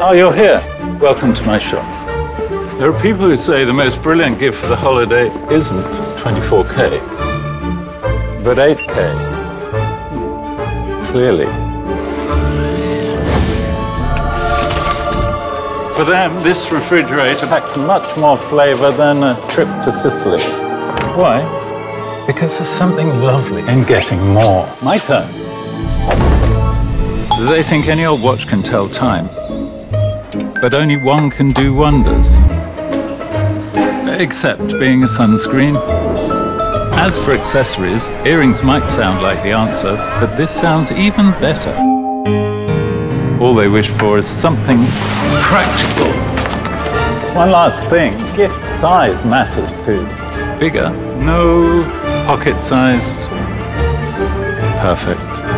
Oh, you're here. Welcome to my shop. There are people who say the most brilliant gift for the holiday isn't 24K, but 8K. Clearly. For them, this refrigerator packs much more flavor than a trip to Sicily. Why? Because there's something lovely in getting more. My turn. They think any old watch can tell time, but only one can do wonders. Except being a sunscreen. As for accessories, earrings might sound like the answer, but this sounds even better. All they wish for is something practical. One last thing, gift size matters too. Bigger? No. Pocket sized? Perfect.